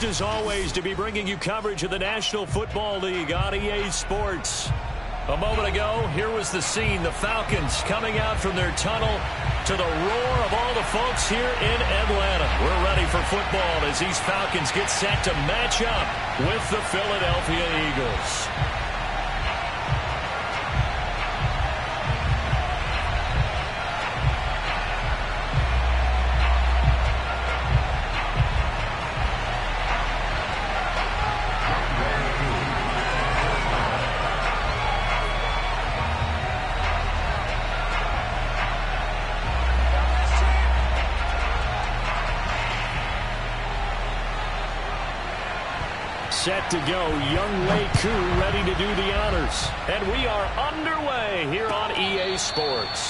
pleased as always to be bringing you coverage of the National Football League on EA Sports. A moment ago, here was the scene. The Falcons coming out from their tunnel to the roar of all the folks here in Atlanta. We're ready for football as these Falcons get set to match up with the Philadelphia Eagles. To go. Younghoe Koo ready to do the honors. And we are underway here on EA Sports.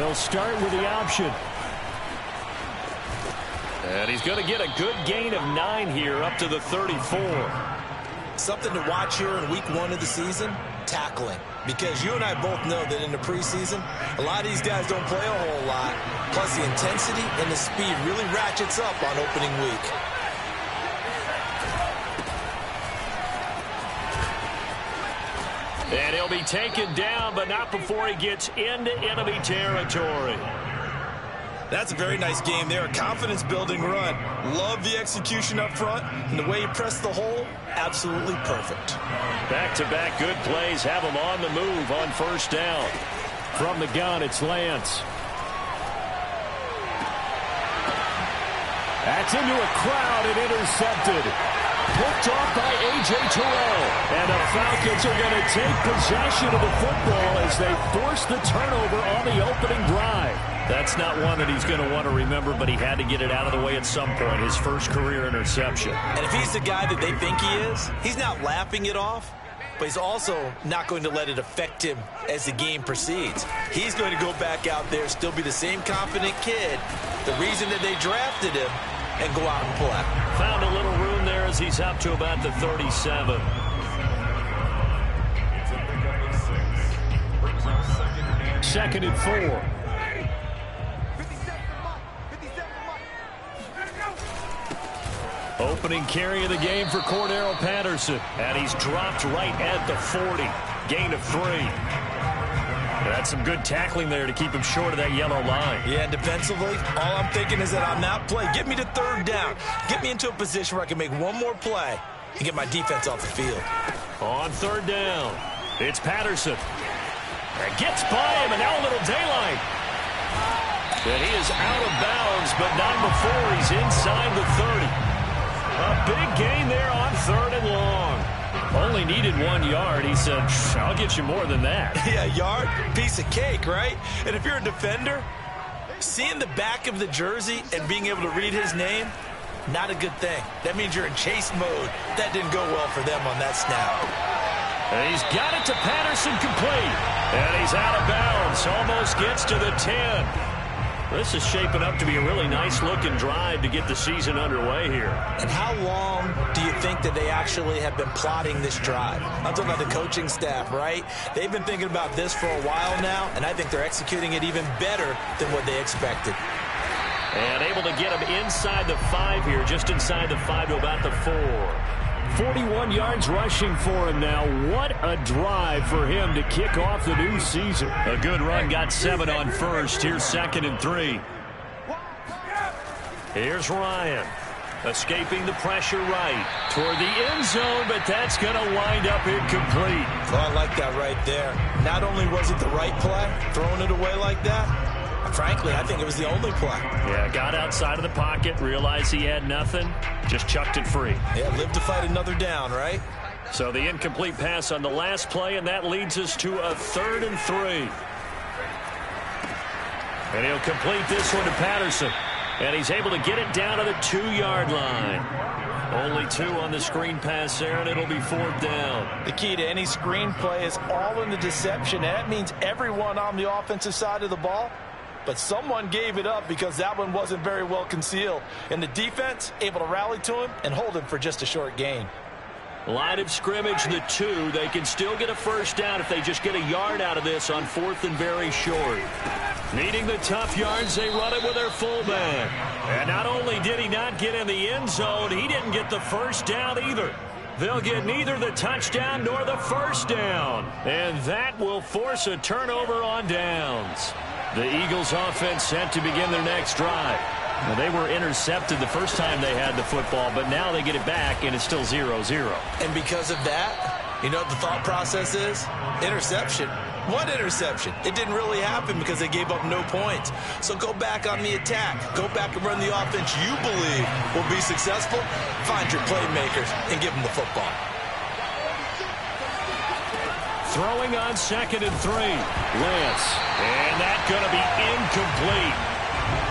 They'll start with the option. And he's going to get a good gain of nine here up to the 34. Something to watch here in week one of the season, tackling. Because you and I both know that in the preseason, a lot of these guys don't play a whole lot. Plus the intensity and the speed really ratchets up on opening week. And he'll be taken down, but not before he gets into enemy territory. That's a very nice game there. A confidence-building run. Love the execution up front. And the way he pressed the hole, absolutely perfect. Back-to-back -back good plays have him on the move on first down. From the gun, it's Lance. That's into a crowd and intercepted picked off by A.J. Terrell. And the Falcons are going to take possession of the football as they force the turnover on the opening drive. That's not one that he's going to want to remember, but he had to get it out of the way at some point, his first career interception. And if he's the guy that they think he is, he's not laughing it off but he's also not going to let it affect him as the game proceeds. He's going to go back out there, still be the same confident kid, the reason that they drafted him, and go out and play. Found a little room there he's up to about the 37. Second and four. Opening carry of the game for Cordarrelle Patterson. And he's dropped right at the 40. Gain of three. That's some good tackling there to keep him short of that yellow line. Yeah, defensively, all I'm thinking is that on that play, get me to third down. Get me into a position where I can make one more play and get my defense off the field. On third down, it's Patterson. And gets by him, and now a little daylight. And he is out of bounds, but not before he's inside the 30. A big gain there on third and long. Only needed one yard. He said, I'll get you more than that. Yeah, yard, piece of cake, right? And if you're a defender, seeing the back of the jersey and being able to read his name, not a good thing. That means you're in chase mode. That didn't go well for them on that snap. And he's got it to Patterson complete. And he's out of bounds. Almost gets to the 10. This is shaping up to be a really nice-looking drive to get the season underway here. And how long do you think that they actually have been plotting this drive? I'm talking about the coaching staff, right? They've been thinking about this for a while now, and I think they're executing it even better than what they expected. And able to get them inside the five here, just inside the five to about the four. 41 yards rushing for him now. What a drive for him to kick off the new season. A good run, got seven on first. Here's second and three. Here's Ryan. Escaping the pressure right toward the end zone, but that's going to wind up incomplete. Oh, I like that right there. Not only was it the right play, throwing it away like that, frankly, I think it was the only play. Yeah, got outside of the pocket, realized he had nothing, just chucked it free. Yeah, live to fight another down, right? So the incomplete pass on the last play, and that leads us to a third and three. And he'll complete this one to Patterson. And he's able to get it down to the two-yard line. Only two on the screen pass there, and it'll be fourth down. The key to any screen play is all in the deception. And that means everyone on the offensive side of the ball. But someone gave it up because that one wasn't very well concealed. And the defense able to rally to him and hold him for just a short gain. Line of scrimmage, the two. They can still get a first down if they just get a yard out of this on fourth and very short. Needing the tough yards, they run it with their fullback. And not only did he not get in the end zone, he didn't get the first down either. They'll get neither the touchdown nor the first down. And that will force a turnover on downs. The Eagles offense set to begin their next drive. Well, they were intercepted the first time they had the football, but now they get it back, and it's still 0-0. And because of that, you know what the thought process is? Interception. What interception? It didn't really happen because they gave up no points. So go back on the attack. Go back and run the offense you believe will be successful. Find your playmakers and give them the football. Throwing on second and three. Lance. And that's going to be incomplete.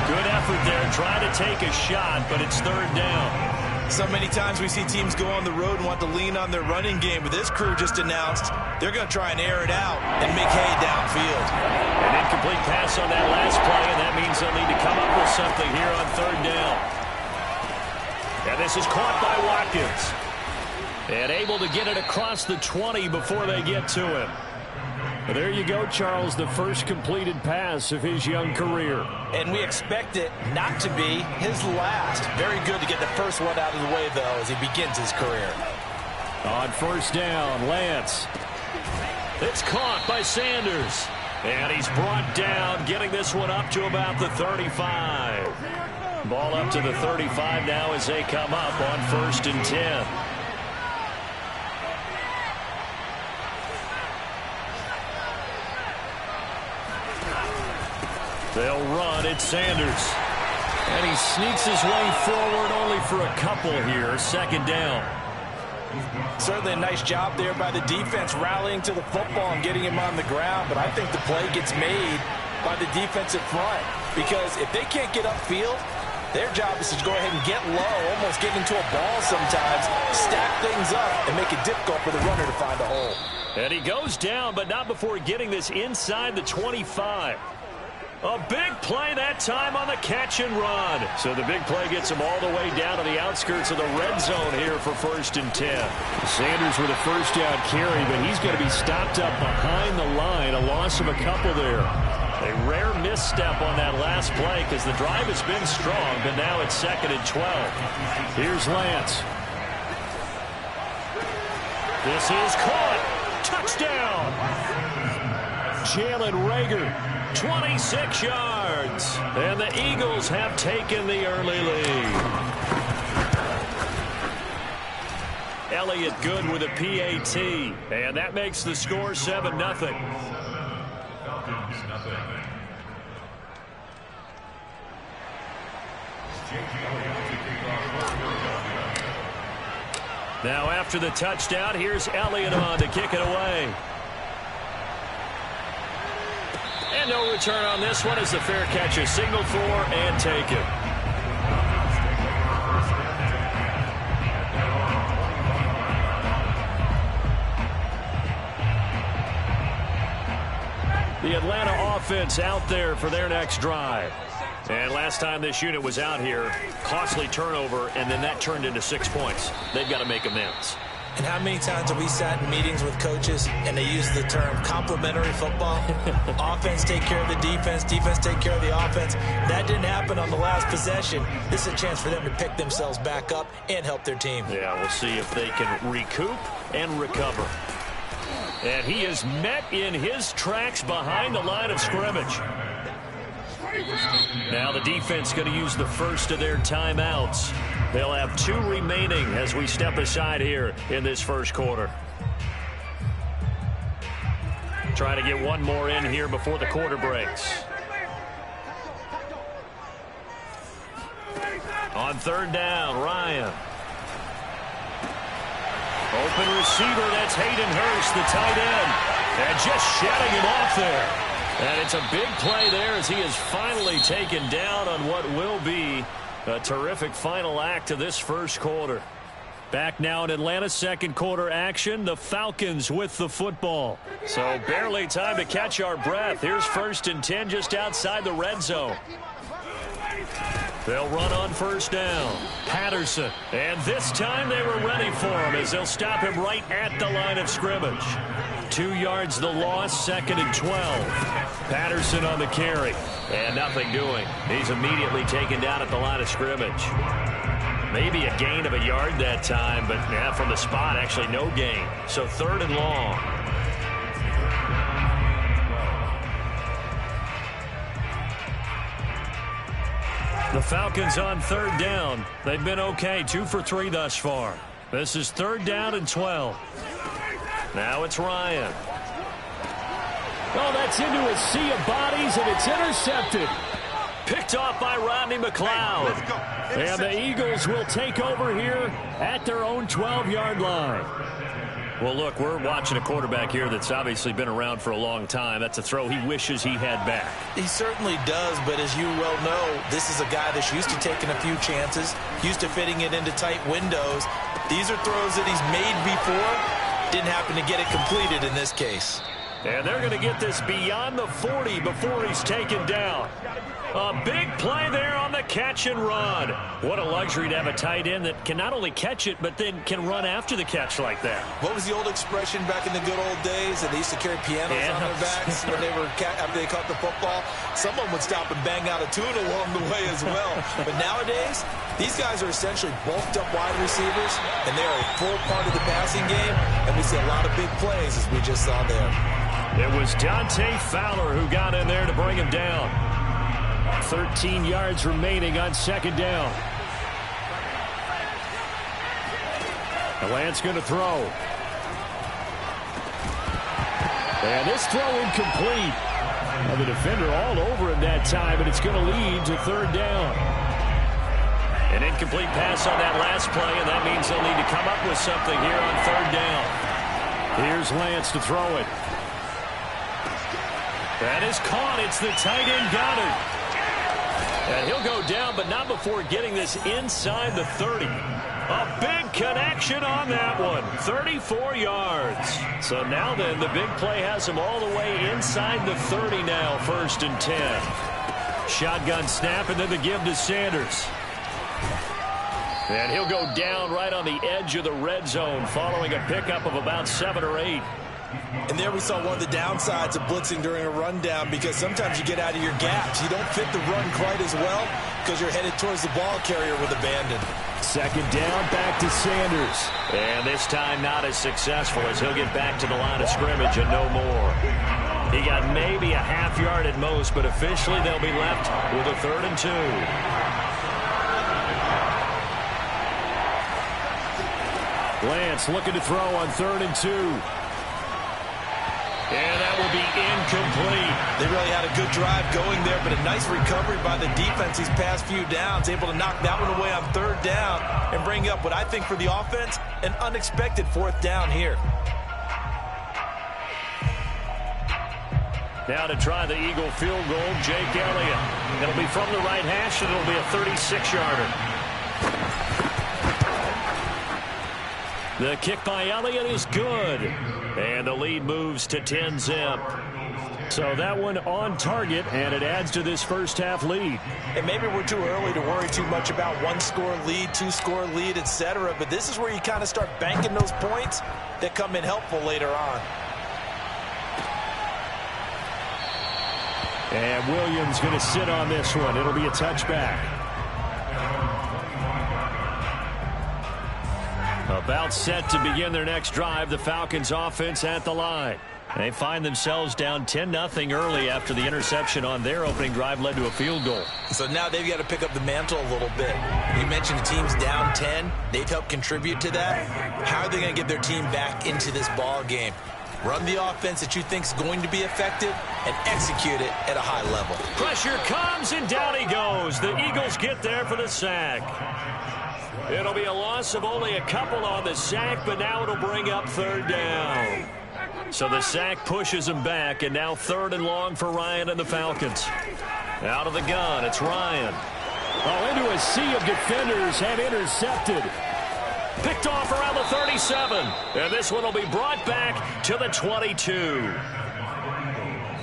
Good effort there, trying to take a shot, but it's third down. So many times we see teams go on the road and want to lean on their running game, but this crew just announced they're going to try and air it out and make hay downfield. An incomplete pass on that last play, and that means they'll need to come up with something here on third down. And this is caught by Watkins. And able to get it across the 20 before they get to him. There you go, Charles, the first completed pass of his young career. And we expect it not to be his last. Very good to get the first one out of the way, though, as he begins his career. On first down, Lance. It's caught by Sanders. And he's brought down, getting this one up to about the 35. Ball up to the 35 now as they come up on first and 10. They'll run. It's Sanders. And he sneaks his way forward only for a couple here. Second down. Certainly a nice job there by the defense rallying to the football and getting him on the ground. But I think the play gets made by the defensive front. Because if they can't get upfield, their job is to go ahead and get low, almost get into a ball sometimes, stack things up, and make it difficult for the runner to find a hole. And he goes down, but not before getting this inside the 25. A big play that time on the catch and run. So the big play gets him all the way down to the outskirts of the red zone here for first and 10. Sanders with a first down carry, but he's going to be stopped up behind the line. A loss of a couple there. A rare misstep on that last play because the drive has been strong, but now it's second and 12. Here's Lance. This is caught. Touchdown. Jalen Reagor 26 yards. And the Eagles have taken the early lead. Elliott good with a PAT. And that makes the score 7-0. Now after the touchdown, here's Elliott on to kick it away. And no return on this one as the fair catch is signaled for and taken. The Atlanta offense out there for their next drive. And last time this unit was out here, costly turnover, and then that turned into six points. They've got to make amends. And how many times have we sat in meetings with coaches and they use the term complementary football? offense take care of the defense, defense take care of the offense. That didn't happen on the last possession. This is a chance for them to pick themselves back up and help their team. Yeah, we'll see if they can recoup and recover. And he is met in his tracks behind the line of scrimmage. Now the defense going to use the first of their timeouts. They'll have two remaining as we step aside here in this first quarter. Trying to get one more in here before the quarter breaks. On third down, Ryan. Open receiver, that's Hayden Hurst, the tight end. And just shutting him off there. And it's a big play there as he is finally taken down on what will be a terrific final act of this first quarter. Back now in Atlanta's second quarter action. The Falcons with the football. So barely time to catch our breath. Here's first and 10 just outside the red zone. They'll run on first down. Patterson. And this time they were ready for him as they'll stop him right at the line of scrimmage. Two yards the loss, second and 12. Patterson on the carry. And nothing doing. He's immediately taken down at the line of scrimmage. Maybe a gain of a yard that time, but yeah, from the spot, actually no gain. So third and long. The Falcons on third down. They've been okay, two for three thus far. This is third down and 12. Now it's Ryan. Oh, that's into a sea of bodies, and it's intercepted. Picked off by Rodney McLeod. And the Eagles will take over here at their own 12-yard line. Well, look, we're watching a quarterback here that's obviously been around for a long time. That's a throw he wishes he had back. He certainly does, but as you well know, this is a guy that's used to taking a few chances, used to fitting it into tight windows. These are throws that he's made before. Didn't happen to get it completed in this case. And they're going to get this beyond the 40 before he's taken down. A big play there on the catch and run. What a luxury to have a tight end that can not only catch it, but then can run after the catch like that. What was the old expression back in the good old days that they used to carry pianos yeah. on their backs when they were after they caught the football? Someone would stop and bang out a tune along the way as well. but nowadays, these guys are essentially bulked up wide receivers, and they are a full part of the passing game, and we see a lot of big plays as we just saw there. It was Dante Fowler who got in there to bring him down. 13 yards remaining on second down. The Lance going to throw. And this throw incomplete. The defender all over him that time, and it's going to lead to third down. An incomplete pass on that last play, and that means they'll need to come up with something here on third down. Here's Lance to throw it. That is caught. It's the tight end Goedert. And he'll go down, but not before getting this inside the 30. A big connection on that one. 34 yards. So now then, the big play has him all the way inside the 30 now, first and 10. Shotgun snap, and then the give to Sanders. And he'll go down right on the edge of the red zone following a pickup of about seven or eight. And there we saw one of the downsides of blitzing during a rundown because sometimes you get out of your gaps. You don't fit the run quite as well because you're headed towards the ball carrier with abandon. Second down, back to Sanders. And this time not as successful as he'll get back to the line of scrimmage and no more. He got maybe a half yard at most, but officially they'll be left with a third and two. Lance looking to throw on third and two. And that will be incomplete. They really had a good drive going there, but a nice recovery by the defense these past few downs. Able to knock that one away on third down and bring up what I think for the offense, an unexpected fourth down here. Now to try the Eagle field goal, Jake Elliott. It'll be from the right hash, and it'll be a 36-yarder. The kick by Elliott is good. And the lead moves to 10 zip. So that one on target, and it adds to this first half lead. And maybe we're too early to worry too much about one-score lead, two-score lead, etc. But this is where you kind of start banking those points that come in helpful later on. And Williams going to sit on this one. It'll be a touchback. About set to begin their next drive, the Falcons offense at the line. They find themselves down 10-0 early after the interception on their opening drive led to a field goal. So now they've got to pick up the mantle a little bit. You mentioned the team's down 10. They've helped contribute to that. How are they going to get their team back into this ball game? Run the offense that you think is going to be effective and execute it at a high level. Pressure comes and down he goes. The Eagles get there for the sack. It'll be a loss of only a couple on the sack, but now it'll bring up third down. So the sack pushes him back, and now third and long for Ryan and the Falcons. Out of the gun, it's Ryan. Oh, into a sea of defenders and intercepted. Picked off around the 37. And this one will be brought back to the 22.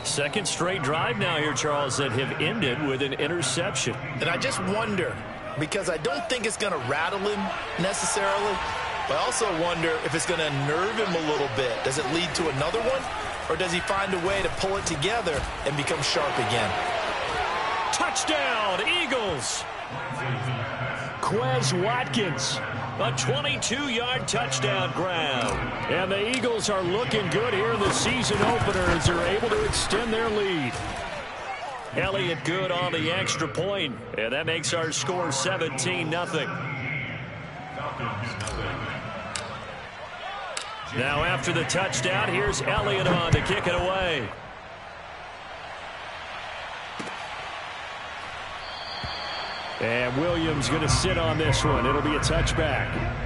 Second straight drive now here, Charles, that have ended with an interception. And I just wonder, because I don't think it's going to rattle him necessarily, but I also wonder if it's going to nerve him a little bit. Does it lead to another one? Or does he find a way to pull it together and become sharp again? Touchdown, Eagles! Quez Watkins. A 22-yard touchdown grab. And the Eagles are looking good here in the season opener as they're able to extend their lead. Elliott good on the extra point, and that makes our score 17-0. Now after the touchdown, here's Elliott on to kick it away. And Williams going to sit on this one. It'll be a touchback.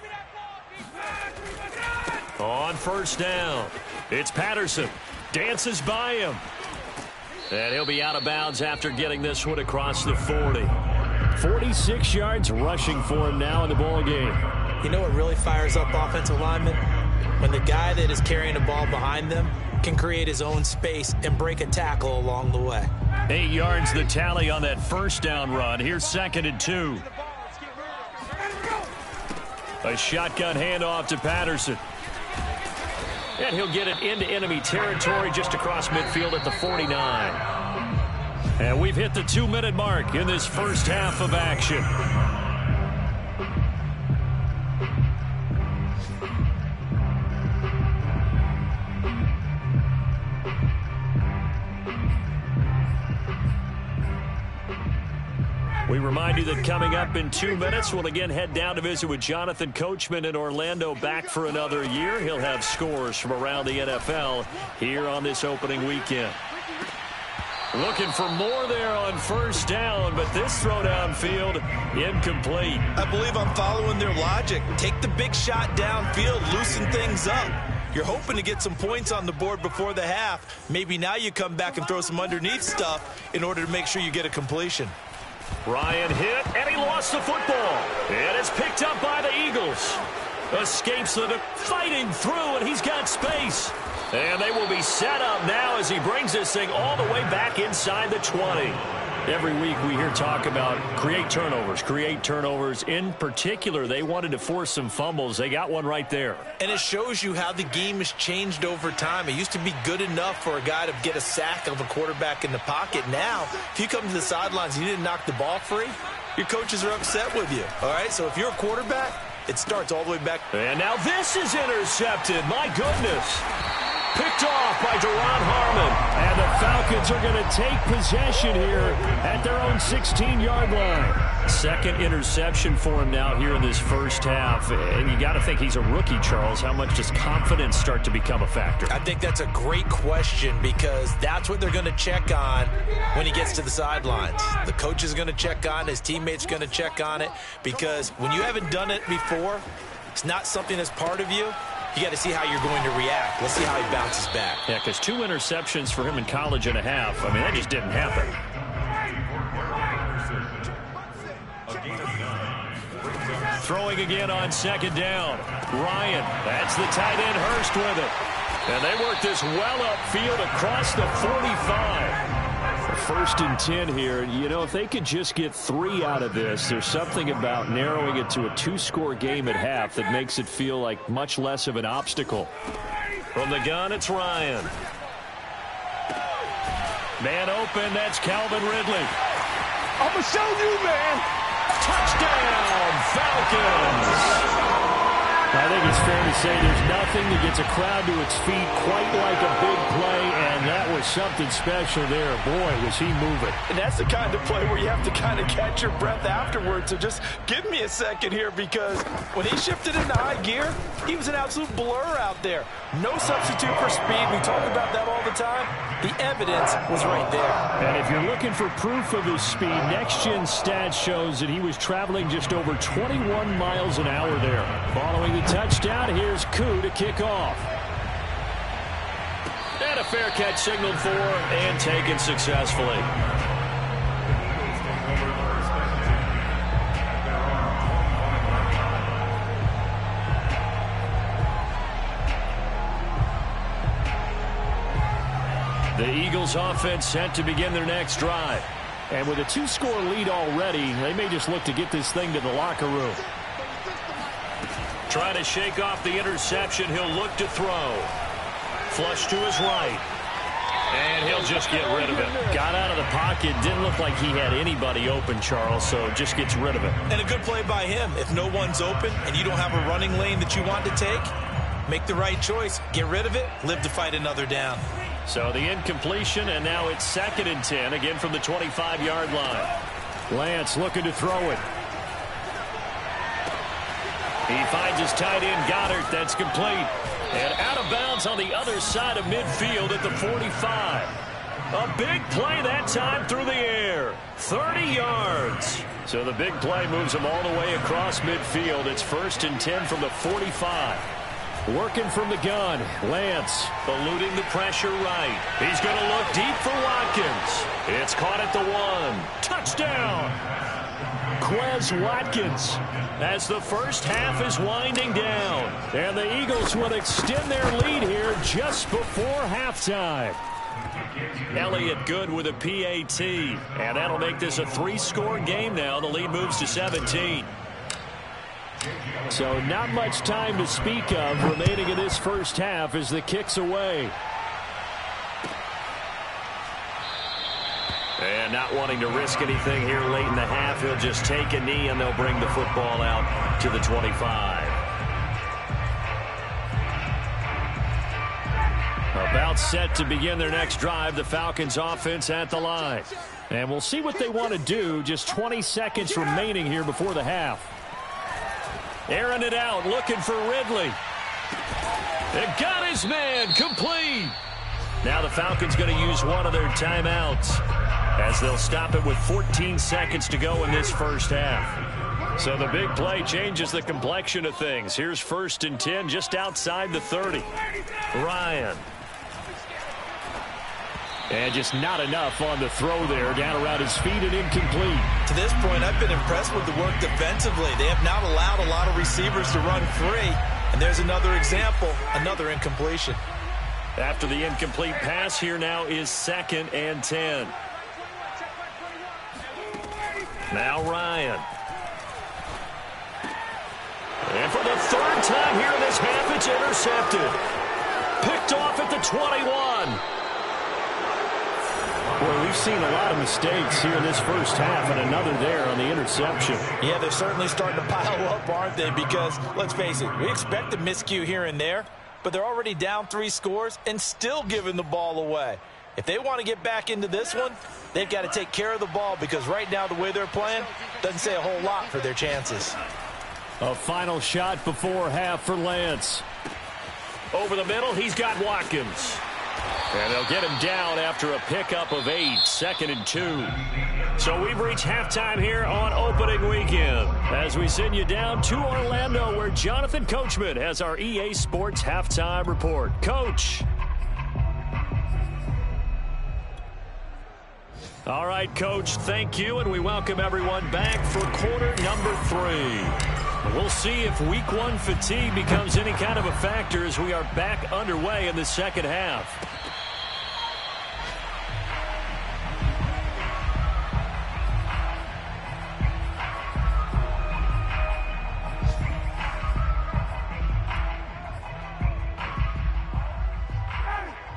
On first down, it's Patterson. Dances by him. And he'll be out of bounds after getting this one across the 40. 46 yards rushing for him now in the ball game. You know what really fires up offensive linemen? When the guy that is carrying the ball behind them can create his own space and break a tackle along the way. Eight yards the tally on that first down run. Here's second and two. A shotgun handoff to Patterson. And he'll get it into enemy territory just across midfield at the 49. And we've hit the two-minute mark in this first half of action. We remind you that coming up in two minutes, we'll again head down to visit with Jonathan Coachman in Orlando back for another year. He'll have scores from around the NFL here on this opening weekend. Looking for more there on first down, but this throw downfield incomplete. I believe I'm following their logic. Take the big shot downfield, loosen things up. You're hoping to get some points on the board before the half. Maybe now you come back and throw some underneath stuff in order to make sure you get a completion. Ryan hit, and he lost the football. And it's picked up by the Eagles. Escapes the fighting through, and he's got space. And they will be set up now as he brings this thing all the way back inside the 20. Every week we hear talk about create turnovers, create turnovers. In particular, they wanted to force some fumbles. They got one right there. And it shows you how the game has changed over time. It used to be good enough for a guy to get a sack of a quarterback in the pocket. Now, if you come to the sidelines and you didn't knock the ball free, your coaches are upset with you. All right, so if you're a quarterback, it starts all the way back. And now this is intercepted. My goodness. Picked off by Duron Harmon. And the Falcons are going to take possession here at their own 16-yard line. Second interception for him now here in this first half. And you got to think he's a rookie, Charles. How much does confidence start to become a factor? I think that's a great question because that's what they're going to check on when he gets to the sidelines. The coach is going to check on His teammates going to check on it because when you haven't done it before, it's not something that's part of you you got to see how you're going to react. Let's see how he bounces back. Yeah, because two interceptions for him in college and a half. I mean, that just didn't happen. Throwing again on second down. Ryan, that's the tight end Hurst with it. And they work this well upfield across the 45. First and 10 here. You know, if they could just get three out of this, there's something about narrowing it to a two-score game at half that makes it feel like much less of an obstacle. From the gun, it's Ryan. Man open, that's Calvin Ridley. I'm going to show you, man. Touchdown, Falcons! I think it's fair to say there's nothing that gets a crowd to its feet quite like a big play, and that was something special there. Boy, was he moving. And that's the kind of play where you have to kind of catch your breath afterwards. So just give me a second here because when he shifted into high gear, he was an absolute blur out there. No substitute for speed. We talk about that all the time. The evidence was right there. And if you're looking for proof of his speed, Next Gen Stats shows that he was traveling just over 21 miles an hour there. Following the touchdown, here's Koo to kick off. Fair catch signaled for and taken successfully. The Eagles offense set to begin their next drive. And with a two-score lead already, they may just look to get this thing to the locker room. Trying to shake off the interception. He'll look to throw. Flush to his right. And he'll just get rid of it. Got out of the pocket. Didn't look like he had anybody open, Charles, so just gets rid of it. And a good play by him. If no one's open and you don't have a running lane that you want to take, make the right choice. Get rid of it. Live to fight another down. So the incompletion, and now it's second and 10, again from the 25-yard line. Lance looking to throw it. He finds his tight end, Goedert. That's complete. And out of bounds on the other side of midfield at the 45. A big play that time through the air. 30 yards. So the big play moves him all the way across midfield. It's first and 10 from the 45. Working from the gun. Lance. Eluding the pressure right. He's going to look deep for Watkins. It's caught at the one. Touchdown. Quez Watkins as the first half is winding down. And the Eagles will extend their lead here just before halftime. Elliott good with a PAT. And that'll make this a three-score game now. The lead moves to 17. So not much time to speak of remaining in this first half as the kick's away. Not wanting to risk anything here late in the half, he'll just take a knee and they'll bring the football out to the 25. About set to begin their next drive, the Falcons offense at the line. And we'll see what they want to do. Just 20 seconds remaining here before the half. Airing it out, looking for Ridley. It got his man, complete. Now the Falcons going to use one of their timeouts as they'll stop it with 14 seconds to go in this first half. So the big play changes the complexion of things. Here's first and 10 just outside the 30. Ryan. And just not enough on the throw there. Down around his feet and incomplete. To this point, I've been impressed with the work defensively. They have not allowed a lot of receivers to run free. And there's another example, another incompletion. After the incomplete pass, here now is second and 10. Now Ryan. And for the third time here in this half, it's intercepted. Picked off at the 21. Boy, we've seen a lot of mistakes here in this first half and another there on the interception. Yeah, they're certainly starting to pile up, aren't they? Because, let's face it, we expect a miscue here and there, but they're already down three scores and still giving the ball away. If they want to get back into this one, they've got to take care of the ball because right now the way they're playing doesn't say a whole lot for their chances. A final shot before half for Lance. Over the middle, he's got Watkins. And they'll get him down after a pickup of eight, second and two. So we've reached halftime here on opening weekend as we send you down to Orlando where Jonathan Coachman has our EA Sports halftime report. Coach. All right, Coach, thank you, and we welcome everyone back for quarter number three. We'll see if week one fatigue becomes any kind of a factor as we are back underway in the second half.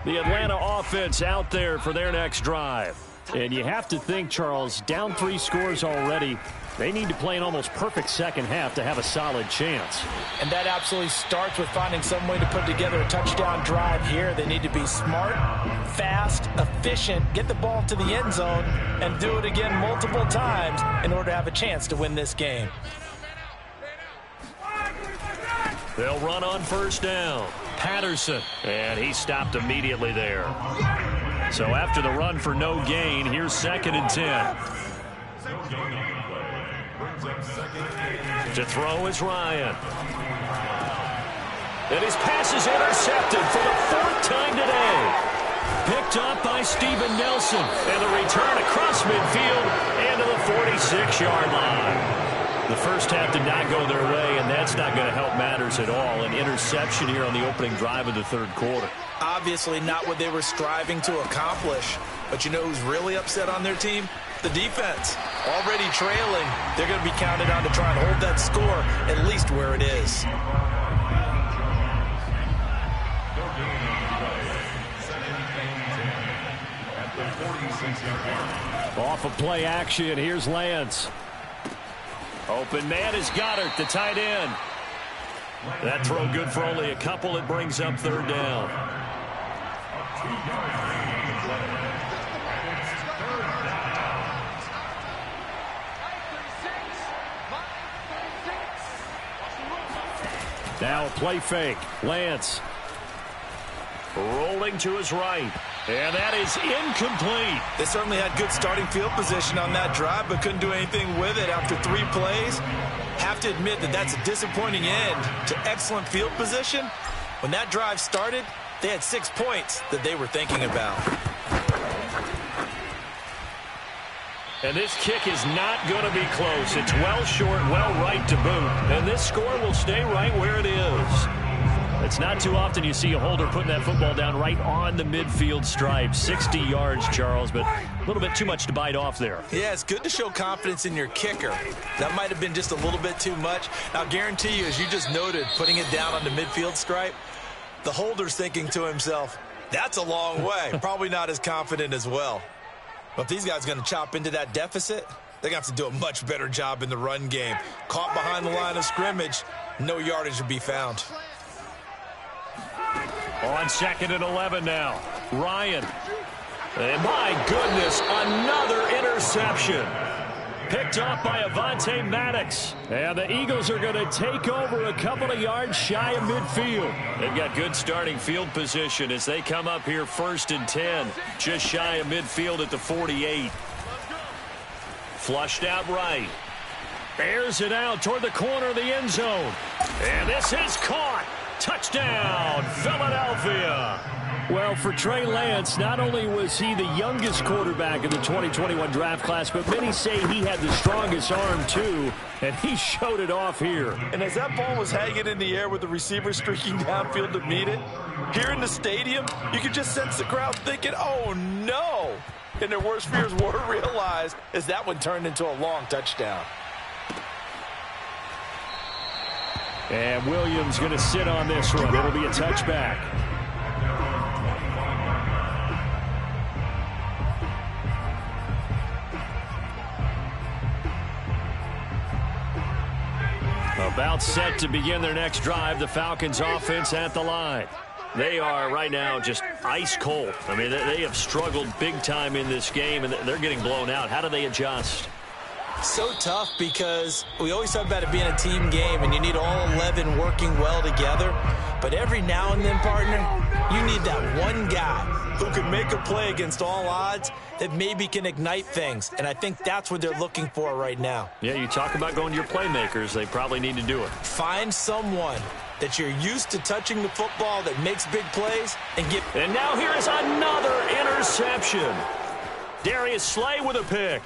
The Atlanta offense out there for their next drive. And you have to think, Charles, down three scores already. They need to play an almost perfect second half to have a solid chance. And that absolutely starts with finding some way to put together a touchdown drive here. They need to be smart, fast, efficient, get the ball to the end zone, and do it again multiple times in order to have a chance to win this game. They'll run on first down. Patterson, and he stopped immediately there. So after the run for no gain, here's second and 10. To throw is Ryan. And his pass is intercepted for the fourth time today. Picked up by Steven Nelson. And the return across midfield and to the 46-yard line. The first half did not go their way, and that's not going to help matters at all. An interception here on the opening drive of the third quarter. Obviously not what they were striving to accomplish. But you know who's really upset on their team? The defense. Already trailing. They're going to be counted on to try and hold that score at least where it is. Off of play action, here's Lance. Open man is Goedert, the tight end. That throw good for only a couple. It brings up third down. Now play fake. Lance. Rolling to his right. And that is incomplete. They certainly had good starting field position on that drive, but couldn't do anything with it after three plays. Have to admit that that's a disappointing end to excellent field position. When that drive started, they had six points that they were thinking about. And this kick is not going to be close. It's well short, well right to boot. And this score will stay right where it is. It's not too often you see a holder putting that football down right on the midfield stripe. 60 yards, Charles, but a little bit too much to bite off there. Yeah, it's good to show confidence in your kicker. That might have been just a little bit too much. I'll guarantee you, as you just noted, putting it down on the midfield stripe, the holder's thinking to himself, that's a long way. Probably not as confident as well. But if these guys are going to chop into that deficit, to have to do a much better job in the run game. Caught behind the line of scrimmage, no yardage to be found. On second and 11 now. Ryan. And my goodness, another interception. Picked up by Avonte Maddox. And the Eagles are going to take over a couple of yards shy of midfield. They've got good starting field position as they come up here first and 10. Just shy of midfield at the 48. Flushed out right. Bears it out toward the corner of the end zone. And this is caught. Touchdown, Philadelphia. Well, for Trey Lance, not only was he the youngest quarterback in the 2021 draft class, but many say he had the strongest arm, too, and he showed it off here. And as that ball was hanging in the air with the receiver streaking downfield to meet it, here in the stadium, you could just sense the crowd thinking, oh, no. And their worst fears were realized as that one turned into a long touchdown. And Williams going to sit on this one. It'll be a touchback. About set to begin their next drive. The Falcons offense at the line. They are right now just ice cold. I mean, they have struggled big time in this game, and they're getting blown out. How do they adjust? So tough because we always talk about it being a team game and you need all 11 working well together. But every now and then, partner, you need that one guy who can make a play against all odds that maybe can ignite things. And I think that's what they're looking for right now. Yeah, you talk about going to your playmakers. They probably need to do it. Find someone that you're used to touching the football that makes big plays and get. And now here is another interception. Darius Slay with a pick.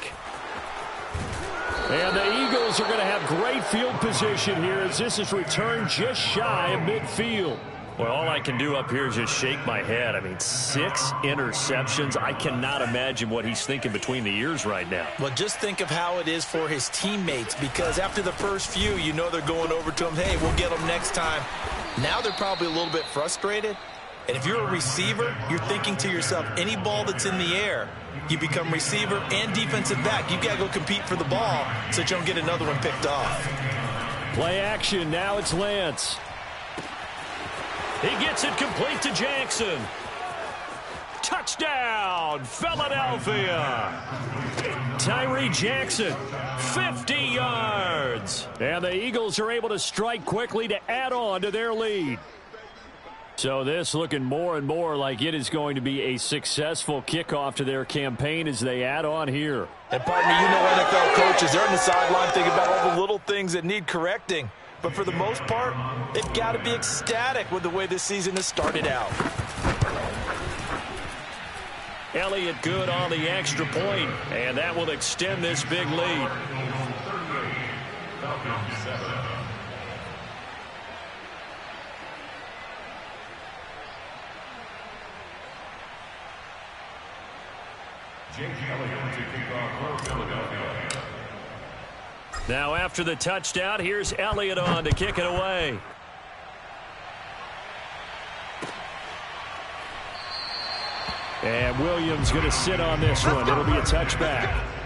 And the Eagles are going to have great field position here as this is returned just shy of midfield. Well, all I can do up here is just shake my head. I mean, six interceptions. I cannot imagine what he's thinking between the ears right now. Well, just think of how it is for his teammates because after the first few, you know they're going over to him, hey, we'll get them next time. Now they're probably a little bit frustrated, And if you're a receiver, you're thinking to yourself, any ball that's in the air, you become receiver and defensive back. You've got to go compete for the ball so you don't get another one picked off. Play action. Now it's Lance. He gets it complete to Jackson. Touchdown, Philadelphia. Tyree Jackson, 50 yards. And the Eagles are able to strike quickly to add on to their lead. So this looking more and more like it is going to be a successful kickoff to their campaign as they add on here. And pardon me, you know NFL coaches, they're on the sideline thinking about all the little things that need correcting. But for the most part, they've got to be ecstatic with the way this season has started out. Elliott good on the extra point, and that will extend this big lead. Now after the touchdown, here's Elliott on to kick it away. And Williams going to sit on this one. It'll be a touchback.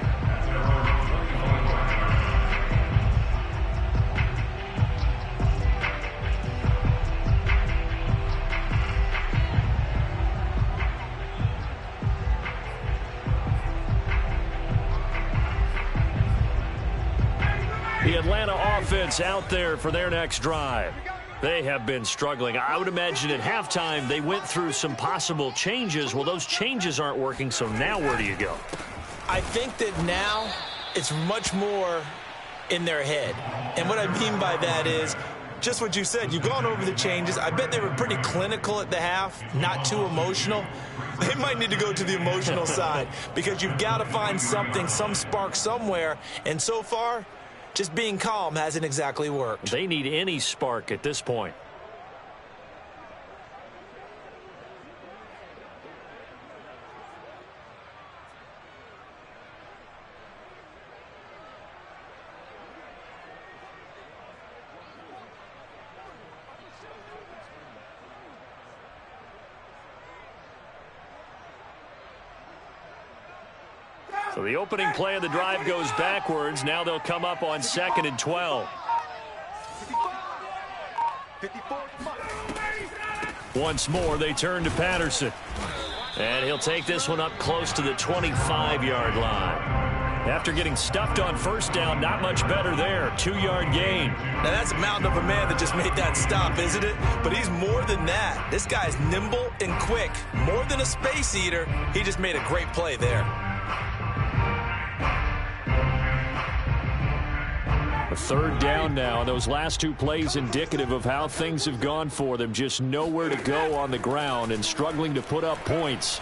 Offense out there for their next drive. They have been struggling. I would imagine at halftime they went through some possible changes. Well, those changes aren't working, so now where do you go? I think that now it's much more in their head. And what I mean by that is just what you said. You've gone over the changes. I bet they were pretty clinical at the half, not too emotional. They might need to go to the emotional side because you've got to find something, some spark somewhere. And so far, just being calm hasn't exactly worked. They need any spark at this point. The opening play of the drive goes backwards. Now they'll come up on second and 12. Once more, they turn to Patterson. And he'll take this one up close to the 25-yard line. After getting stuffed on first down, not much better there. Two-yard gain. Now, that's a mountain of a man that just made that stop, isn't it? But he's more than that. This guy's nimble and quick. More than a space eater. He just made a great play there. Third down now. Those last two plays indicative of how things have gone for them. Just nowhere to go on the ground and struggling to put up points.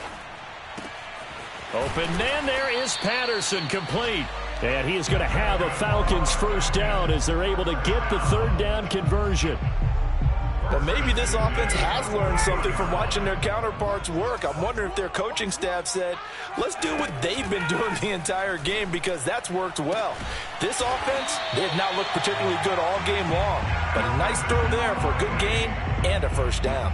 Open man there is Patterson complete. And he is going to have a Falcons first down as they're able to get the third down conversion. But maybe this offense has learned something from watching their counterparts work. I'm wondering if their coaching staff said, let's do what they've been doing the entire game because that's worked well. This offense, they have not looked particularly good all game long. But a nice throw there for a good gain and a first down.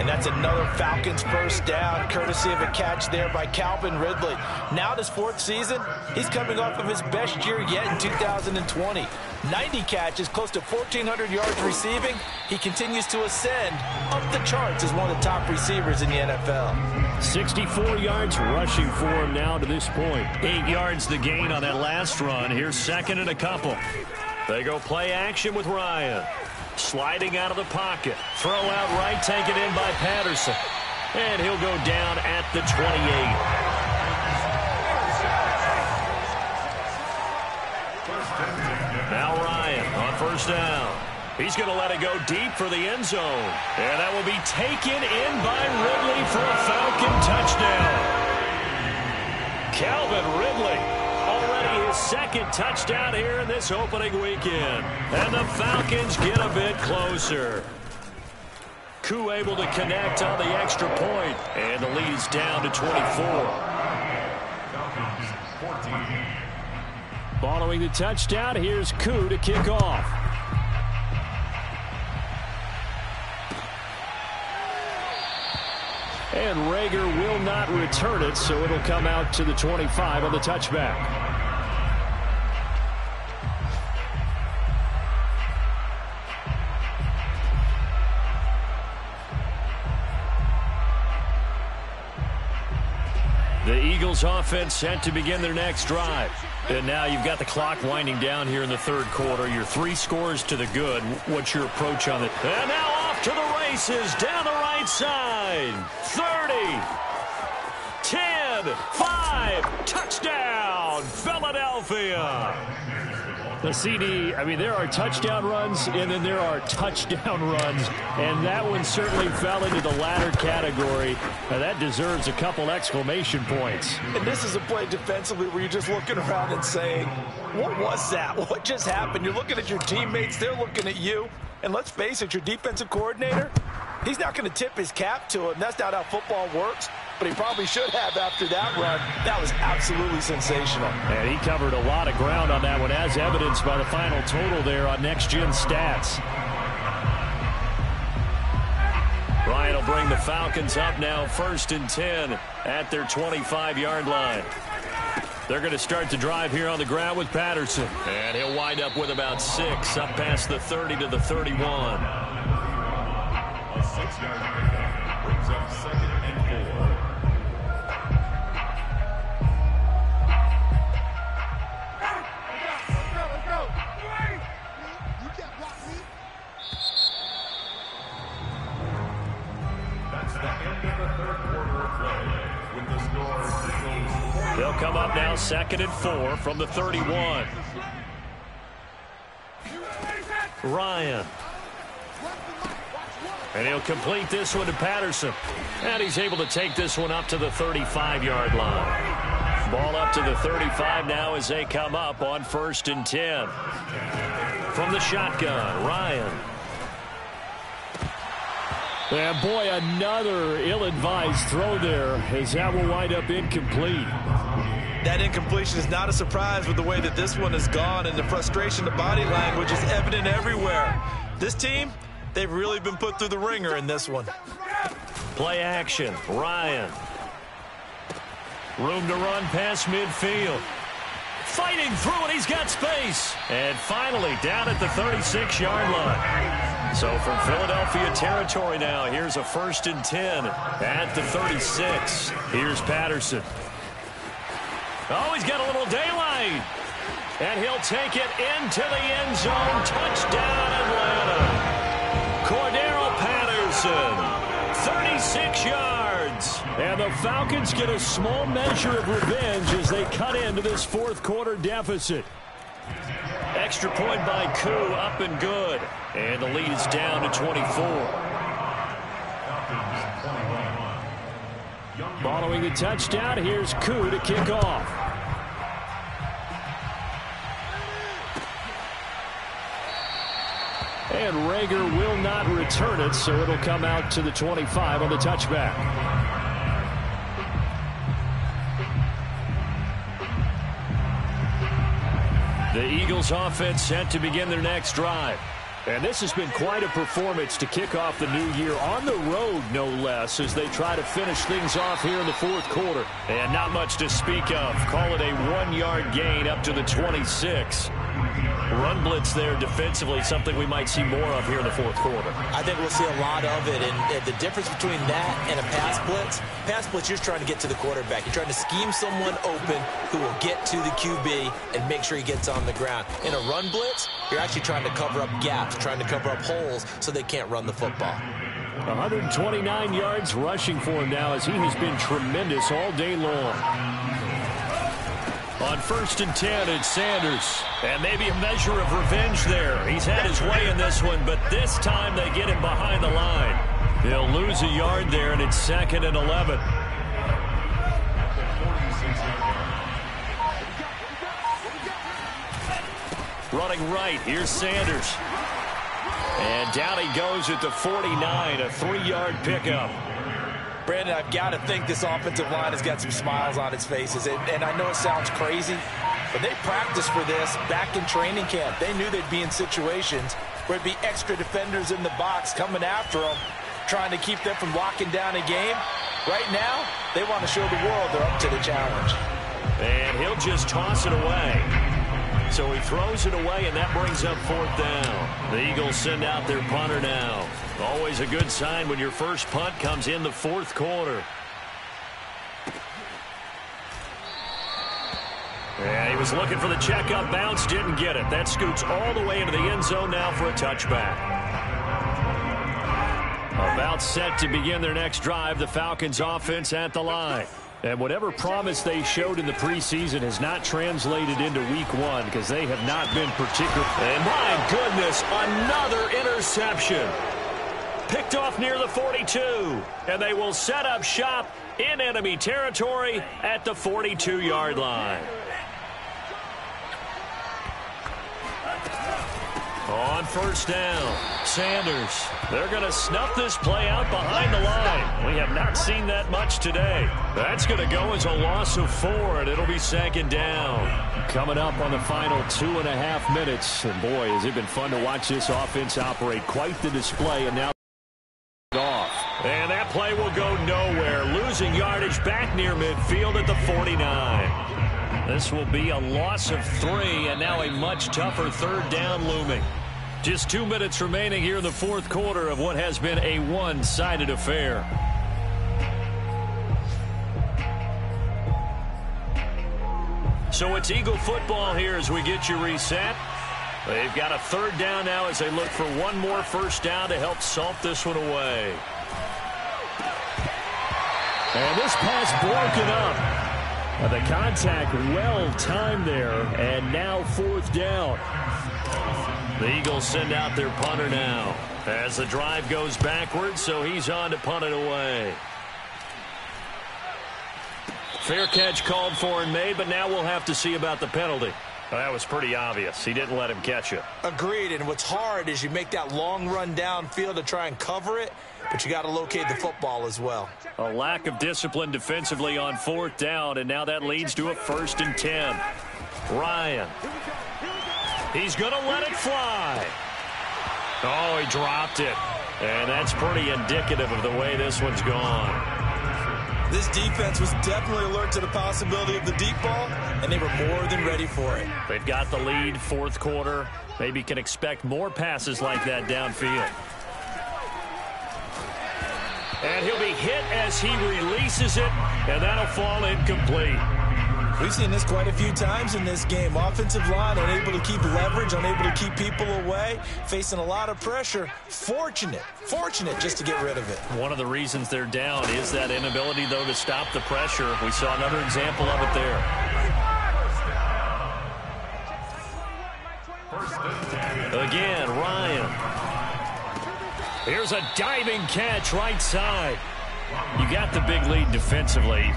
And that's another Falcons first down, courtesy of a catch there by Calvin Ridley. Now this fourth season, he's coming off of his best year yet in 2020. 90 catches, close to 1,400 yards receiving. He continues to ascend up the charts as one of the top receivers in the NFL. 64 yards rushing for him now to this point. Eight yards the gain on that last run. Here's second and a couple. They go play action with Ryan. Sliding out of the pocket. Throw out right, taken in by Patterson. And he'll go down at the 28. Now Ryan on first down. He's going to let it go deep for the end zone. And that will be taken in by Ridley for a Falcon touchdown. Calvin Ridley second touchdown here in this opening weekend. And the Falcons get a bit closer. Koo able to connect on the extra point, and the lead is down to 24. Following the touchdown, here's Koo to kick off. And Rager will not return it, so it'll come out to the 25 on the touchback. Offense set to begin their next drive. And now you've got the clock winding down here in the third quarter. Your three scores to the good. What's your approach on it? And now off to the races down the right side. 30, 10, 5, touchdown, Philadelphia. The CD, I mean, there are touchdown runs, and then there are touchdown runs, and that one certainly fell into the latter category. Now, that deserves a couple exclamation points. And this is a play defensively where you're just looking around and saying, what was that? What just happened? You're looking at your teammates, they're looking at you. And let's face it, your defensive coordinator, he's not going to tip his cap to him. That's not how football works but he probably should have after that run. That was absolutely sensational. And he covered a lot of ground on that one, as evidenced by the final total there on next-gen stats. Ryan will bring the Falcons up now first and 10 at their 25-yard line. They're going to start to drive here on the ground with Patterson. And he'll wind up with about six, up past the 30 to the 31. Second and four from the 31. Ryan. And he'll complete this one to Patterson. And he's able to take this one up to the 35-yard line. Ball up to the 35 now as they come up on first and 10. From the shotgun, Ryan. And boy, another ill-advised throw there as that will wind up incomplete. That incompletion is not a surprise with the way that this one has gone and the frustration, the body language is evident everywhere. This team, they've really been put through the ringer in this one. Play action, Ryan. Room to run past midfield. Fighting through it, he's got space. And finally down at the 36-yard line. So from Philadelphia territory now, here's a first and 10 at the 36. Here's Patterson. Oh, he's got a little daylight. And he'll take it into the end zone. Touchdown, Atlanta. Cordarrelle Patterson, 36 yards. And the Falcons get a small measure of revenge as they cut into this fourth quarter deficit. Extra point by Koo, up and good. And the lead is down to 24. Following the touchdown, here's Koo to kick off. And Rager will not return it, so it'll come out to the 25 on the touchback. The Eagles offense set to begin their next drive. And this has been quite a performance to kick off the new year on the road, no less, as they try to finish things off here in the fourth quarter. And not much to speak of. Call it a one-yard gain up to the 26. Run blitz there defensively, something we might see more of here in the fourth quarter. I think we'll see a lot of it, and, and the difference between that and a pass blitz, pass blitz, you're trying to get to the quarterback. You're trying to scheme someone open who will get to the QB and make sure he gets on the ground. In a run blitz, you're actually trying to cover up gaps, trying to cover up holes so they can't run the football. 129 yards rushing for him now as he has been tremendous all day long. On first and 10, it's Sanders. And maybe a measure of revenge there. He's had his way in this one, but this time they get him behind the line. They'll lose a yard there, and it's second and 11. Running right, here's Sanders. And down he goes at the 49, a three-yard pickup. Brandon, I've got to think this offensive line has got some smiles on its faces. And, and I know it sounds crazy, but they practiced for this back in training camp. They knew they'd be in situations where it'd be extra defenders in the box coming after them, trying to keep them from locking down a game. Right now, they want to show the world they're up to the challenge. And he'll just toss it away. So he throws it away, and that brings up fourth down. The Eagles send out their punter now. Always a good sign when your first punt comes in the fourth quarter. Yeah, he was looking for the checkup bounce, didn't get it. That scoots all the way into the end zone now for a touchback. About set to begin their next drive, the Falcons offense at the line. And whatever promise they showed in the preseason has not translated into week one because they have not been particular. And my goodness, another interception. Picked off near the 42. And they will set up shop in enemy territory at the 42-yard line. On first down, Sanders. They're going to snuff this play out behind the line. We have not seen that much today. That's going to go as a loss of four, and it'll be second down. Coming up on the final two and a half minutes. And boy, has it been fun to watch this offense operate. Quite the display, and now. And that play will go nowhere. Losing yardage back near midfield at the 49. This will be a loss of three, and now a much tougher third down looming. Just two minutes remaining here in the fourth quarter of what has been a one-sided affair. So it's Eagle football here as we get you reset. They've got a third down now as they look for one more first down to help salt this one away. And this pass broken up. The contact well timed there, and now fourth down. The Eagles send out their punter now as the drive goes backwards, so he's on to punt it away. Fair catch called for and made, but now we'll have to see about the penalty. Well, that was pretty obvious. He didn't let him catch it. Agreed, and what's hard is you make that long run downfield to try and cover it, but you got to locate the football as well. A lack of discipline defensively on fourth down, and now that leads to a first and ten. Ryan. He's going to let it fly. Oh, he dropped it. And that's pretty indicative of the way this one's gone. This defense was definitely alert to the possibility of the deep ball, and they were more than ready for it. They've got the lead, fourth quarter. Maybe can expect more passes like that downfield. And he'll be hit as he releases it, and that'll fall incomplete. We've seen this quite a few times in this game. Offensive line unable to keep leverage, unable to keep people away, facing a lot of pressure. Fortunate, fortunate just to get rid of it. One of the reasons they're down is that inability, though, to stop the pressure. We saw another example of it there. Again, Ryan. Here's a diving catch right side. You got the big lead defensively.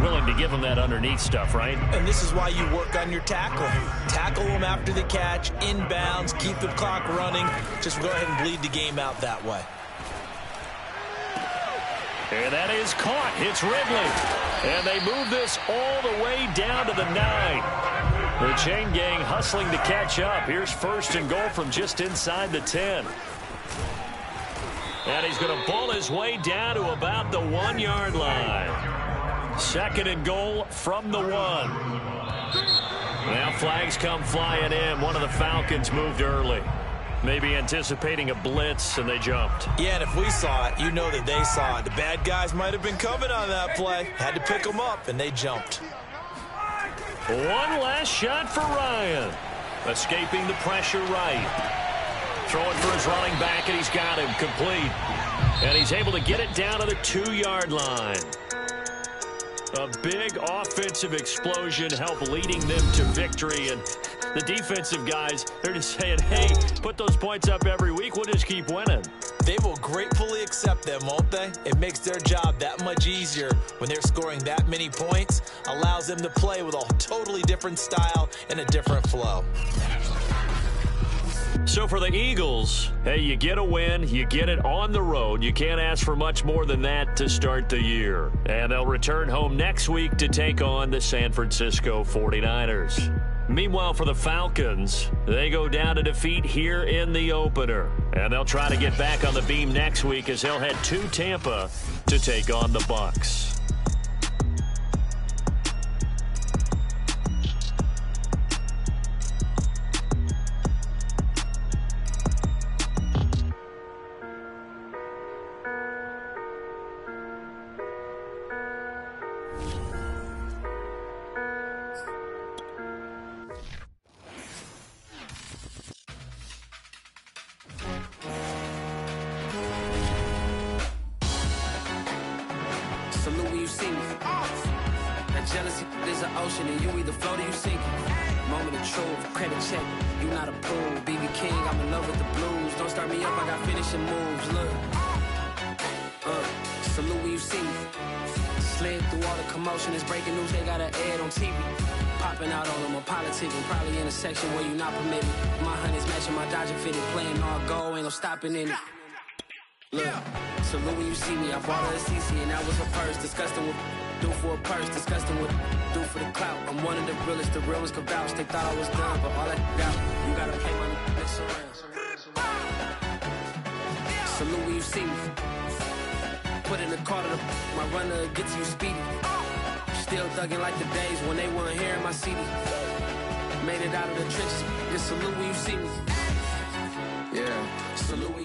Willing to give them that underneath stuff, right? And this is why you work on your tackling. Tackle them after the catch, inbounds, keep the clock running. Just go ahead and bleed the game out that way. And that is caught. It's Ridley. And they move this all the way down to the nine. The chain gang hustling to catch up. Here's first and goal from just inside the 10. And he's going to ball his way down to about the one-yard line. Second and goal from the one. Now flags come flying in. One of the Falcons moved early. Maybe anticipating a blitz, and they jumped. Yeah, and if we saw it, you know that they saw it. The bad guys might have been coming on that play. Had to pick them up, and they jumped. One last shot for Ryan. Escaping the pressure right. Throwing for his running back, and he's got him complete. And he's able to get it down to the two-yard line. A big offensive explosion help leading them to victory. And the defensive guys, they're just saying, hey, put those points up every week. We'll just keep winning. They will gratefully accept them, won't they? It makes their job that much easier when they're scoring that many points. Allows them to play with a totally different style and a different flow. So for the Eagles, hey, you get a win, you get it on the road. You can't ask for much more than that to start the year. And they'll return home next week to take on the San Francisco 49ers. Meanwhile, for the Falcons, they go down to defeat here in the opener. And they'll try to get back on the beam next week as they'll head to Tampa to take on the Bucks. Salute when where you see me. Put in the car to the my runner gets you speedy. Still thugging like the days when they weren't hearing my CD. Made it out of the trenches. Just salute where you see me. Yeah, salute.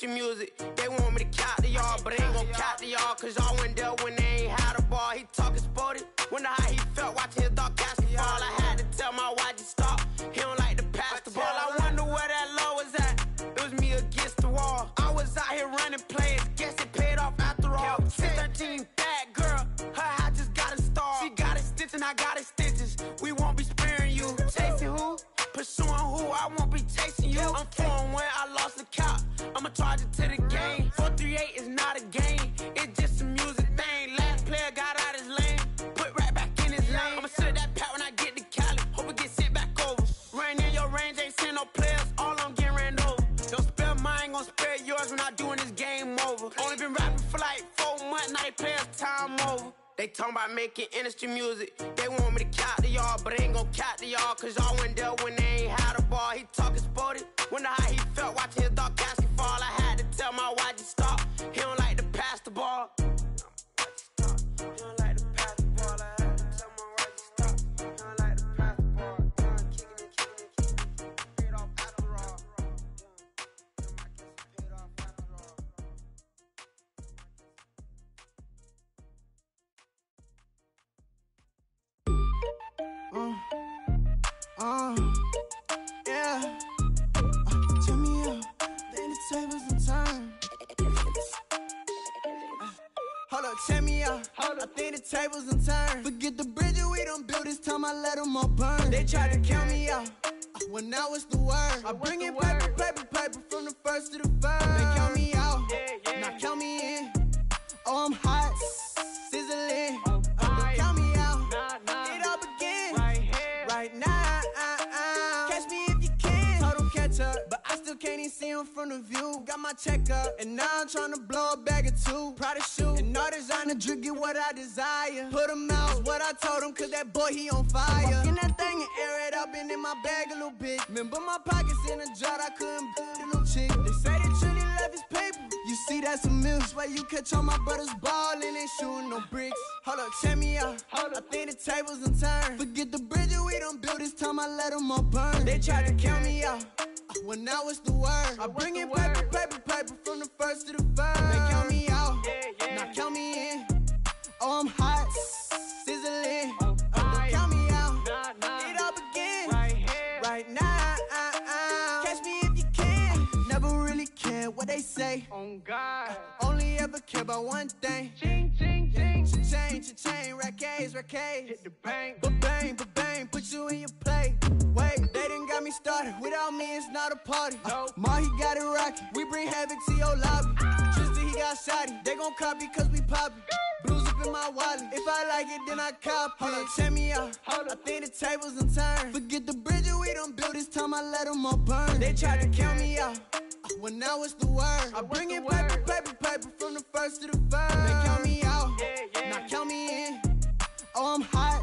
Your music. making industry music. They want me to count to y'all, but ain't ain't gon' count to y'all. Cause y'all went there when they ain't had a ball. He talking sporty. Wonder how he felt watching his dog. Uh, yeah. Uh, me the tables uh, Hold up, check me out. Hold up. I think the tables and turned. Forget the bridge we don't build this time, I let them all burn. They tried to kill me out. Uh, well, now it's the word. I bring it paper, paper, paper from the first to the get what I desire. Put him out, what I told him, cause that boy, he on fire. Walk in that thing and air it up, and in my bag a little bit. Remember my pockets in a jar, I couldn't a little chick. They say that Trini love is paper. You see, that's a miss. why you catch all my brothers ballin' and shooting no bricks. Hold up, check me out. Hold up, I think the tables and turn. Forget the bridge we don't build this time, I let them all burn. They tried to count me out. When now it's the word. I bring in paper, paper, paper from the first to the third. Oh, I'm hot, sizzling. Oh, don't count me out. It all begins right right now. Catch me if you can. Never really care what they say. On God. Only ever care about one thing. Ching, ching, ching. Cha-ching, cha-ching. Rack A's, rack A's. Hit the bank. Ba-bang, ba-bang. Put you in your play. Wait, they didn't got me started. Without me, it's not a party. No. Ma, he got it rockin'. We bring havoc to your lobby. Tristan, he got shotty. They gon' copy cause we poppin'. My wallet. If I like it, then I cop it. Hold up, check me out. Hold up. I think the tables and turn. Forget the bridge we don't build this time, I let them all burn. They tried to count me out. When now it's the word. I bring in paper, paper, paper from the first to the third. They count me out. Now count me in. Oh, I'm hot.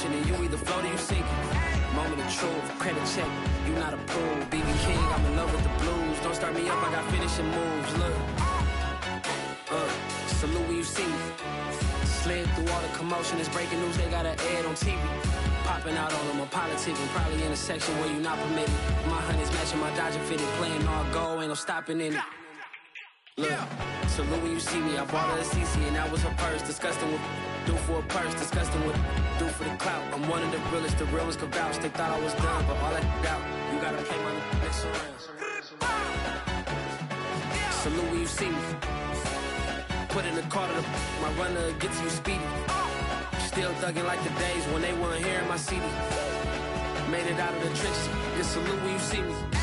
Ocean and you either float or you sink. Moment of truth, credit check, you not approved. BB King, I'm in love with the blues. Don't start me up, I got finishing moves. Look, uh, salute when you see me. Slid through all the commotion, it's breaking news, they got an ad on TV. Popping out on them, a politicking, probably in a section where you not permitted. My honey's matching my Dodger fitted, playing all go, ain't no stopping in it. Look, salute when you see me. I bought her a CC and that was her purse. Disgusting with do for a purse. Disgusting with do for the clout. I'm one of the realest. The real ones could vouch. They thought I was done, but all I doubt. You gotta play my next around. Salute when you see me. Put in the car to the my runner gets you speedy. Still thugging like the days when they weren't here in my city. Made it out of the trenches. Just salute when you see me.